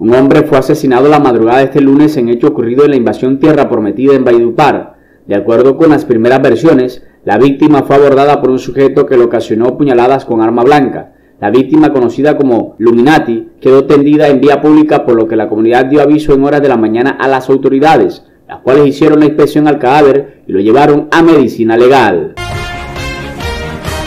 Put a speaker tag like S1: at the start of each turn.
S1: Un hombre fue asesinado la madrugada de este lunes en hecho ocurrido en la invasión Tierra Prometida en Valledupar. De acuerdo con las primeras versiones, la víctima fue abordada por un sujeto que le ocasionó puñaladas con arma blanca. La víctima, conocida como Luminati, quedó tendida en vía pública por lo que la comunidad dio aviso en horas de la mañana a las autoridades, las cuales hicieron la inspección al cadáver y lo llevaron a medicina legal.